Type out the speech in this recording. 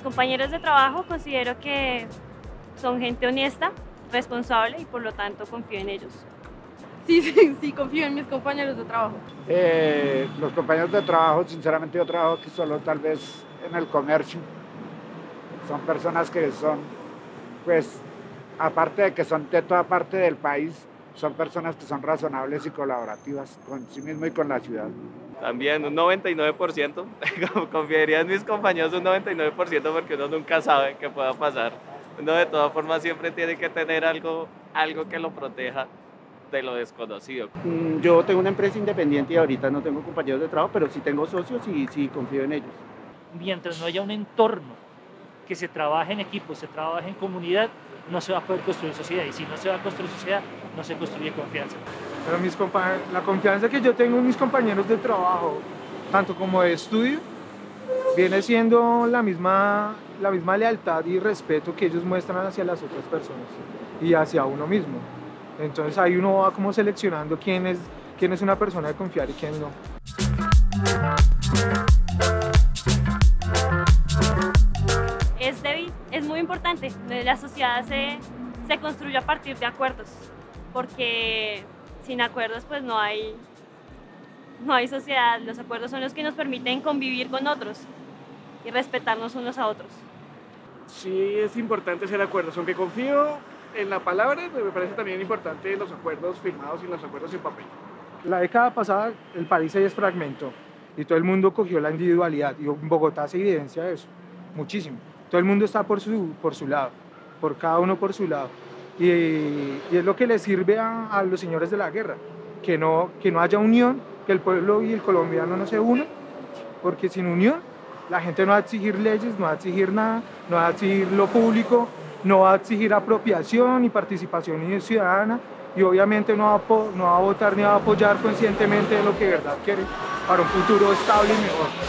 compañeros de trabajo considero que son gente honesta, responsable y por lo tanto confío en ellos. Sí, sí, sí, confío en mis compañeros de trabajo. Eh, los compañeros de trabajo, sinceramente yo trabajo aquí solo tal vez en el comercio. Son personas que son, pues, aparte de que son de toda parte del país, son personas que son razonables y colaborativas con sí mismo y con la ciudad. También un 99%, confiaría en mis compañeros un 99% porque uno nunca sabe qué pueda pasar. Uno de todas formas siempre tiene que tener algo, algo que lo proteja de lo desconocido. Mm, yo tengo una empresa independiente y ahorita no tengo compañeros de trabajo, pero sí tengo socios y sí confío en ellos. Mientras no haya un entorno que se trabaje en equipo, se trabaje en comunidad, no se va a poder construir sociedad. Y si no se va a construir sociedad, no se construye confianza. Pero mis la confianza que yo tengo en mis compañeros de trabajo, tanto como de estudio, viene siendo la misma, la misma lealtad y respeto que ellos muestran hacia las otras personas y hacia uno mismo. Entonces ahí uno va como seleccionando quién es, es una persona de confiar y quién no. Es, débil, es muy importante. La sociedad se, se construye a partir de acuerdos, porque sin acuerdos pues no hay, no hay sociedad. Los acuerdos son los que nos permiten convivir con otros y respetarnos unos a otros. Sí, es importante hacer acuerdos, aunque confío en la palabra, pues me parece también importante los acuerdos firmados y los acuerdos en papel. La década pasada el país se desfragmentó y todo el mundo cogió la individualidad y en Bogotá se evidencia eso, muchísimo. Todo el mundo está por su, por su lado, por cada uno por su lado. Y, y es lo que le sirve a, los señores de la guerra, que no, que no haya unión, que el pueblo y el colombiano no se unan, porque sin unión la gente no va a exigir leyes, no va a exigir nada, no va a exigir lo público, no va a exigir apropiación ni participación ciudadana y obviamente no va, a, no va a votar ni va a apoyar conscientemente lo que verdad quiere para un futuro estable y mejor.